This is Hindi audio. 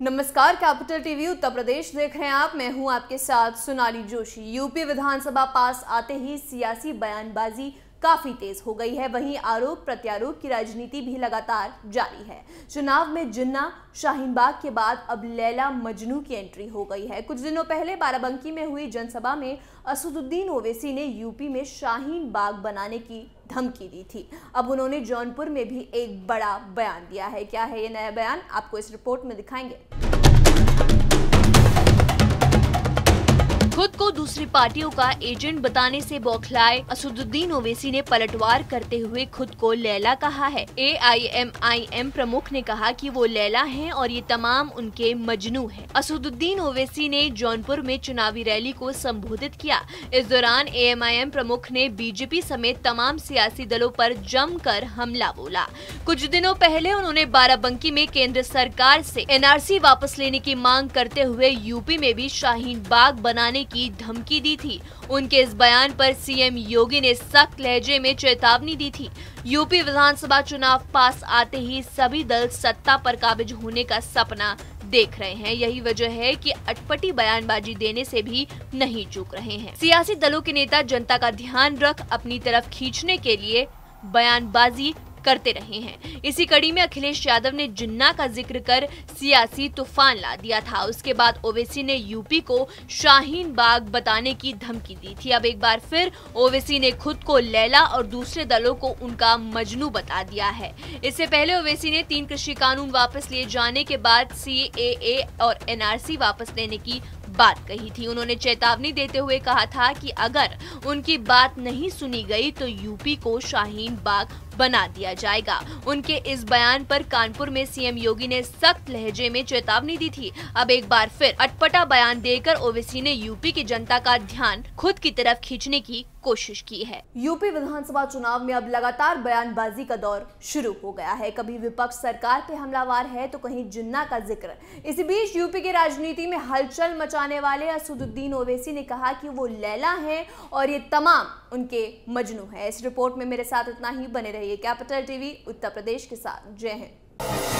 नमस्कार, कैपिटल टीवी, उत्तर प्रदेश देख रहे हैं आप। मैं हूँ आपके साथ सोनाली जोशी। यूपी विधानसभा पास आते ही सियासी बयानबाजी काफ़ी तेज हो गई है। वहीं आरोप प्रत्यारोप की राजनीति भी लगातार जारी है। चुनाव में जिन्ना शाहीन बाग के बाद अब लैला मजनू की एंट्री हो गई है। कुछ दिनों पहले बाराबंकी में हुई जनसभा में असदुद्दीन ओवैसी ने यूपी में शाहीन बाग बनाने की धमकी दी थी। अब उन्होंने जौनपुर में भी एक बड़ा बयान दिया है। क्या है ये नया बयान? आपको इस रिपोर्ट में दिखाएँगे। खुद को दूसरी पार्टियों का एजेंट बताने से बौखलाए असुद्दीन ओवैसी ने पलटवार करते हुए खुद को लैला कहा है। एआईएमआईएम प्रमुख ने कहा कि वो लैला हैं और ये तमाम उनके मजनू हैं। असुद्दीन ओवैसी ने जौनपुर में चुनावी रैली को संबोधित किया। इस दौरान एएमआईएम प्रमुख ने बीजेपी समेत तमाम सियासी दलों पर जमकर हमला बोला। कुछ दिनों पहले उन्होंने बाराबंकी में केंद्र सरकार से एनआरसी वापस लेने की मांग करते हुए यूपी में भी शाहीन बाग बनाने की धमकी दी थी। उनके इस बयान पर सीएम योगी ने सख्त लहजे में चेतावनी दी थी। यूपी विधानसभा चुनाव पास आते ही सभी दल सत्ता पर काबिज होने का सपना देख रहे हैं। यही वजह है कि अटपटी बयानबाजी देने से भी नहीं चूक रहे हैं। सियासी दलों के नेता जनता का ध्यान रख, अपनी तरफ़ खींचने के लिए बयानबाजी करते रहे हैं। इसी कड़ी में अखिलेश यादव ने जिन्ना का ज़िक्र कर सियासी तूफ़ान ला दिया था, उसके बाद ओवैसी ने यूपी को शाहीन बाग बताने की धमकी दी थी। अब एक बार फिर ओवैसी ने खुद को लैला और दूसरे दलों को उनका मजनू बता दिया है। इससे पहले ओवैसी ने तीन कृषि कानून वापस लिए जाने के बाद सी और एनआरसी वापस लेने की बात कही थी। उन्होंने चेतावनी देते हुए कहा था कि अगर उनकी बात नहीं सुनी गई तो यूपी को शाहीन बाग बना दिया जाएगा। उनके इस बयान पर कानपुर में सीएम योगी ने सख्त लहजे में चेतावनी दी थी। अब एक बार फिर अटपटा बयान देकर ओवैसी ने यूपी की जनता का ध्यान खुद की तरफ़ खींचने की कोशिश की है। यूपी विधानसभा चुनाव में अब लगातार बयानबाजी का दौर शुरू हो गया है। कभी विपक्ष सरकार पे हमलावार है तो कहीं जिन्ना का ज़िक्र। इसी बीच यूपी की राजनीति में हलचल मचाने वाले असुद्दीन ओवैसी ने कहा कि वो लैला हैं और ये तमाम उनके मजनू हैं। इस रिपोर्ट में मेरे साथ इतना ही। बने रहिए कैपिटल टीवी, उत्तर प्रदेश के साथ। जय हिंद।